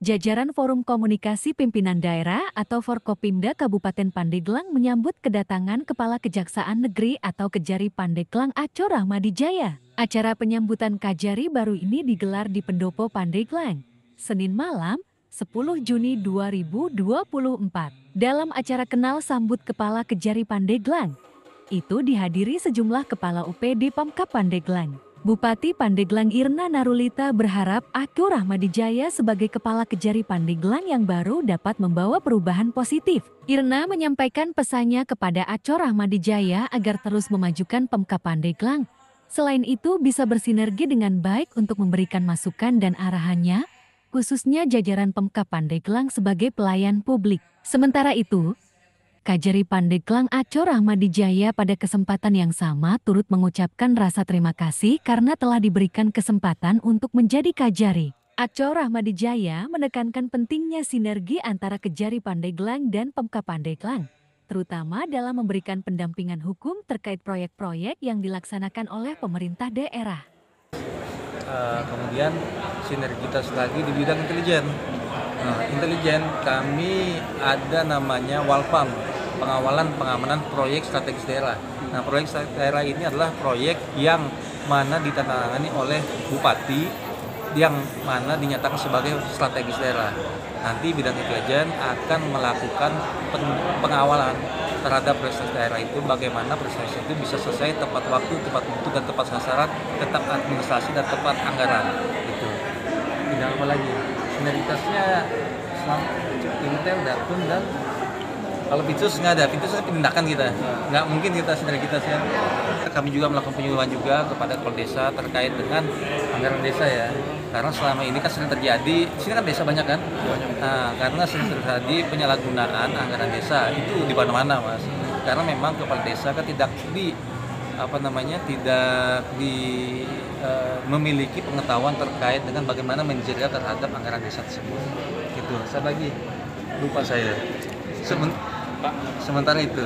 Jajaran Forum Komunikasi Pimpinan Daerah atau Forkopimda Kabupaten Pandeglang menyambut kedatangan Kepala Kejaksaan Negeri atau Kejari Pandeglang Aco Rahmadi. Acara penyambutan Kajari baru ini digelar di Pendopo Pandeglang, Senin malam, 10 Juni 2024. Dalam acara kenal sambut Kepala Kejari Pandeglang, itu dihadiri sejumlah Kepala UPD Pemkap Pandeglang. Bupati Pandeglang Irna Narulita berharap Aku Rahmadijaya sebagai Kepala Kejari Pandeglang yang baru dapat membawa perubahan positif. Irna menyampaikan pesannya kepada Aco Rahmadijaya agar terus memajukan Pemkap Pandeglang. Selain itu bisa bersinergi dengan baik untuk memberikan masukan dan arahannya, khususnya jajaran Pemkap Pandeglang sebagai pelayan publik. Sementara itu, Kajari Pandeglang Aco Rahmadijaya pada kesempatan yang sama turut mengucapkan rasa terima kasih karena telah diberikan kesempatan untuk menjadi Kajari. Aco Rahmadijaya menekankan pentingnya sinergi antara Kejari Pandeglang dan Pemkap Pandeglang, terutama dalam memberikan pendampingan hukum terkait proyek-proyek yang dilaksanakan oleh pemerintah daerah. Uh, kemudian sinergitas lagi di bidang intelijen. Nah, intelijen kami ada namanya Walpam, pengawalan pengamanan proyek strategis daerah. Nah, proyek strategis daerah ini adalah proyek yang mana ditandatangani oleh bupati yang mana dinyatakan sebagai strategis daerah. Nanti bidang intelijen akan melakukan pengawalan terhadap prestasi daerah itu bagaimana prestasi itu bisa selesai tepat waktu, tepat waktu dan tepat sasaran, tetap administrasi dan tepat anggaran. Itu. Tidak apa lagi. Sinergitasnya Intel, Datun dan kalau Pintus nggak ada, Pintus itu tindakan kita, nggak mungkin kita sinergitasnya. Kami juga melakukan penyuluhan juga kepada kepala desa terkait dengan anggaran desa ya. Karena selama ini kan sering terjadi, sini kan desa banyak kan? Nah, karena sering terjadi penyalahgunaan anggaran desa itu di mana-mana mas. Karena memang kepala desa kan tidak di apa namanya tidak di uh, memiliki pengetahuan terkait dengan bagaimana menjaga terhadap anggaran desa tersebut. Gitu. Saya lagi lupa saya. Sementara itu.